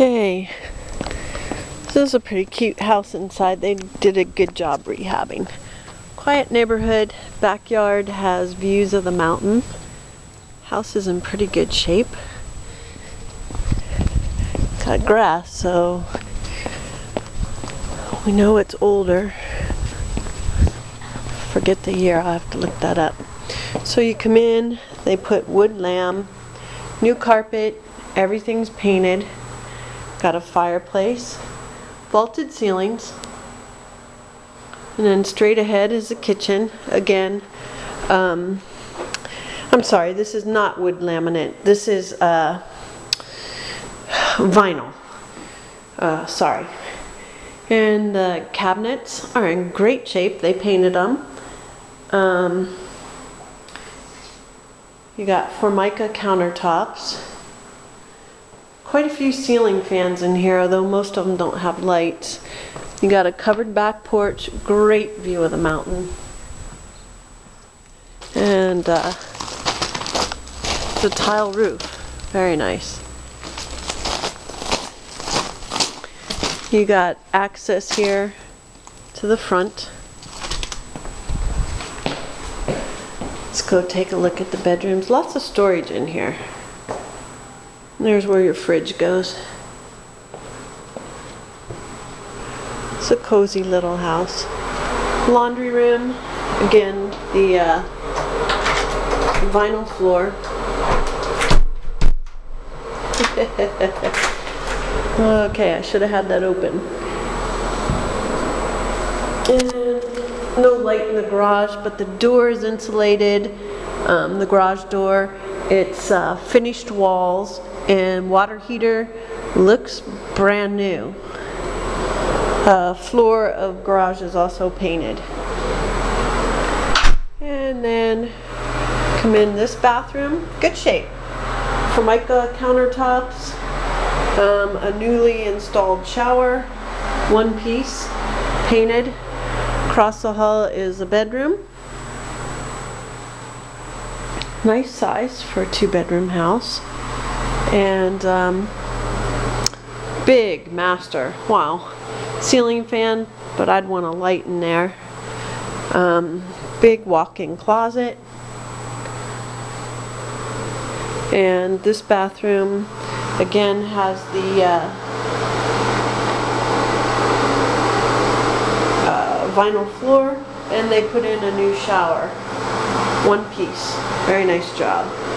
Okay. This is a pretty cute house inside. They did a good job rehabbing. Quiet neighborhood, backyard has views of the mountain. House is in pretty good shape. Got grass, so we know it's older. Forget the year, I'll have to look that up. So you come in, they put wood lamb, new carpet, everything's painted. Got a fireplace, vaulted ceilings, and then straight ahead is the kitchen. Again, um, I'm sorry, this is not wood laminate. This is uh, vinyl. Uh, sorry. And the cabinets are in great shape. They painted them. Um, you got Formica countertops. Quite a few ceiling fans in here, although most of them don't have lights. You got a covered back porch, great view of the mountain. And uh, the tile roof, very nice. You got access here to the front. Let's go take a look at the bedrooms. Lots of storage in here. There's where your fridge goes. It's a cozy little house. Laundry room. Again, the uh, vinyl floor. okay, I should have had that open. And no light in the garage, but the door is insulated. Um, the garage door. It's uh, finished walls and water heater looks brand new. Uh, floor of garage is also painted. And then come in this bathroom, good shape. Formica countertops, um, a newly installed shower, one piece, painted. Across the hall is a bedroom. Nice size for a two bedroom house. And um, big master wow ceiling fan but I'd want a light in there. Um, big walk-in closet. And this bathroom again has the uh, vinyl floor and they put in a new shower. One piece. Very nice job